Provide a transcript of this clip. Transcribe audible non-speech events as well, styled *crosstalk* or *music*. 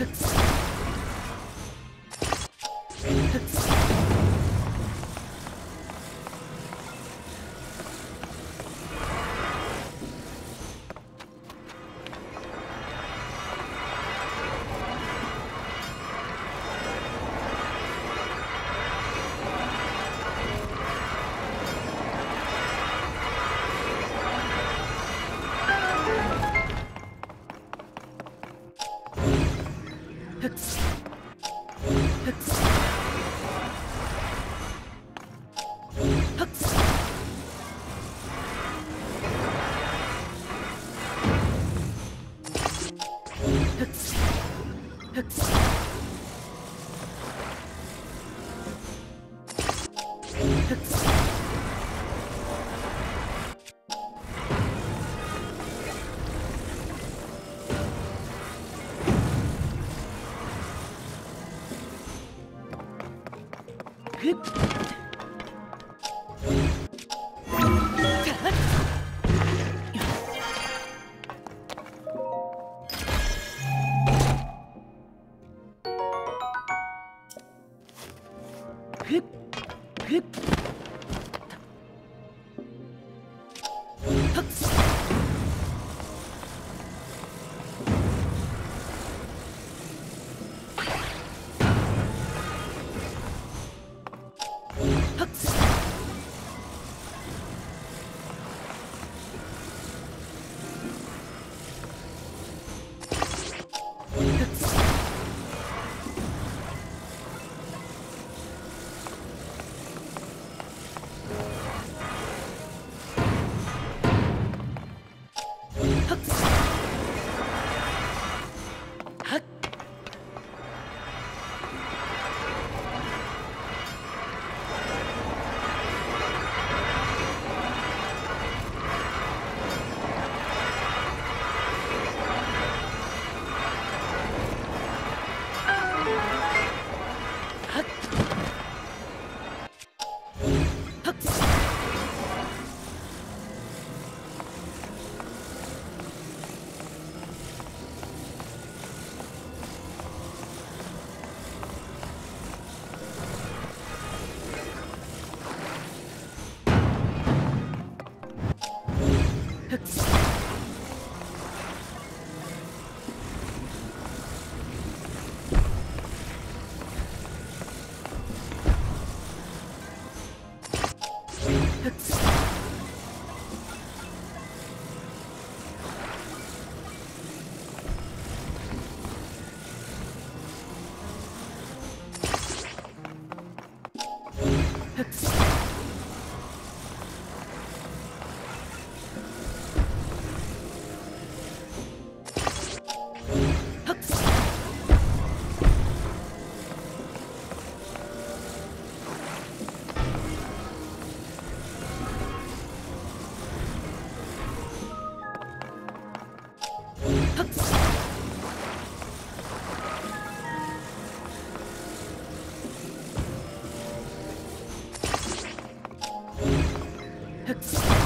Hooks. Hooks. Hip! っ？Hıks. *laughs* Excuse